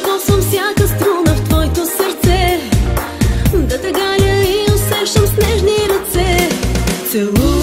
докосвам всяка струна в твоето сърце. Да те галя и усещам снежни ръце. Целуй